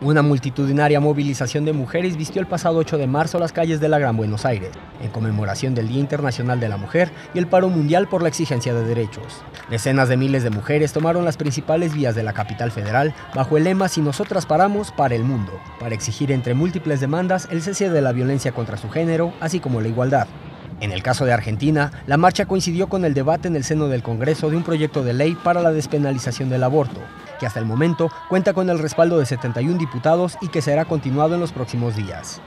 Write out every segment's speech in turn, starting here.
Una multitudinaria movilización de mujeres vistió el pasado 8 de marzo las calles de la Gran Buenos Aires, en conmemoración del Día Internacional de la Mujer y el paro mundial por la exigencia de derechos. Decenas de miles de mujeres tomaron las principales vías de la capital federal bajo el lema Si nosotras paramos, para el mundo, para exigir entre múltiples demandas el cese de la violencia contra su género, así como la igualdad. En el caso de Argentina, la marcha coincidió con el debate en el seno del Congreso de un proyecto de ley para la despenalización del aborto, que hasta el momento cuenta con el respaldo de 71 diputados y que será continuado en los próximos días.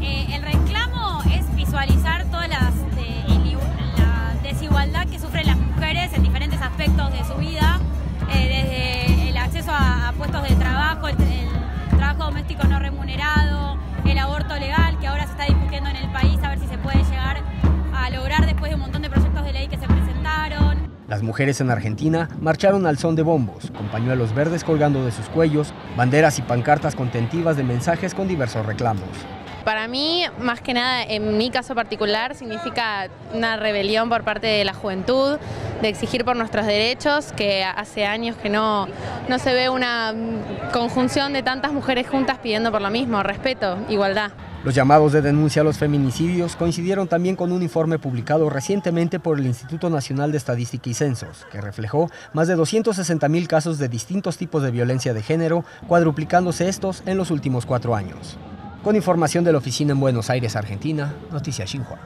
Eh, el reclamo es visualizar Las mujeres en Argentina marcharon al son de bombos, con pañuelos verdes colgando de sus cuellos, banderas y pancartas contentivas de mensajes con diversos reclamos. Para mí, más que nada, en mi caso particular, significa una rebelión por parte de la juventud, de exigir por nuestros derechos, que hace años que no, no se ve una conjunción de tantas mujeres juntas pidiendo por lo mismo, respeto, igualdad. Los llamados de denuncia a los feminicidios coincidieron también con un informe publicado recientemente por el Instituto Nacional de Estadística y Censos, que reflejó más de 260 mil casos de distintos tipos de violencia de género, cuadruplicándose estos en los últimos cuatro años. Con información de la oficina en Buenos Aires, Argentina, Noticias Xinhua.